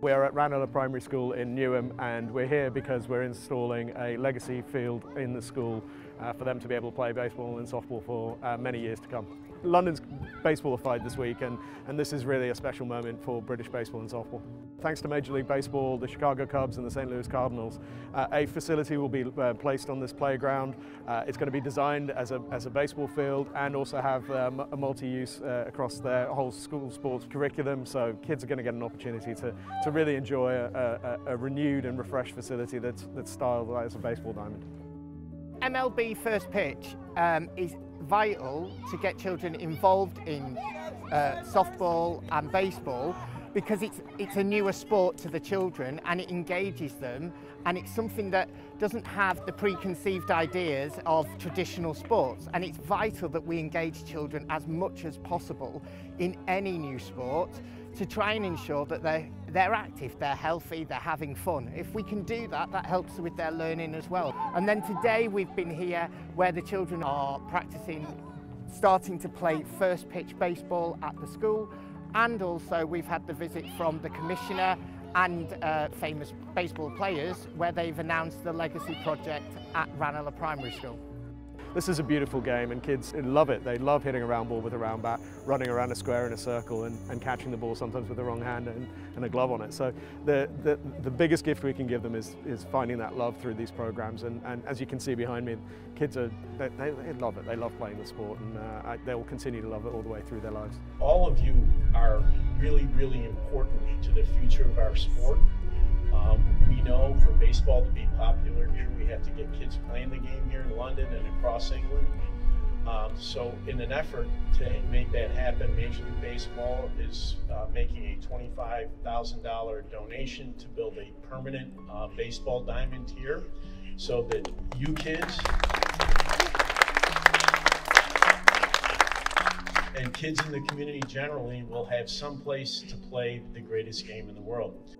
We're at Ranelagh Primary School in Newham and we're here because we're installing a legacy field in the school uh, for them to be able to play baseball and softball for uh, many years to come. London's baseball this week and, and this is really a special moment for British baseball and softball. Thanks to Major League Baseball, the Chicago Cubs and the St. Louis Cardinals, uh, a facility will be uh, placed on this playground. Uh, it's going to be designed as a, as a baseball field and also have um, a multi-use uh, across their whole school sports curriculum so kids are going to get an opportunity to, to really enjoy a, a, a renewed and refreshed facility that's, that's styled as a baseball diamond. MLB First Pitch um, is vital to get children involved in uh, softball and baseball because it's, it's a newer sport to the children and it engages them and it's something that doesn't have the preconceived ideas of traditional sports. And it's vital that we engage children as much as possible in any new sport to try and ensure that they're, they're active, they're healthy, they're having fun. If we can do that, that helps with their learning as well. And then today we've been here where the children are practicing starting to play first pitch baseball at the school and also we've had the visit from the Commissioner and uh, famous baseball players where they've announced the legacy project at Ranelagh Primary School. This is a beautiful game and kids love it. They love hitting a round ball with a round bat, running around a square in a circle and, and catching the ball sometimes with the wrong hand and, and a glove on it. So the, the, the, biggest gift we can give them is, is finding that love through these programs. And, and as you can see behind me, kids are, they, they, they love it. They love playing the sport and uh, they will continue to love it all the way through their lives. All of you are really, really important to the future of our sport. Um, we know for baseball to be popular here, we have to get kids playing the game here in London and across England. Um, so in an effort to make that happen, Major League Baseball is uh, making a $25,000 donation to build a permanent uh, baseball diamond here so that you kids and kids in the community generally will have some place to play the greatest game in the world.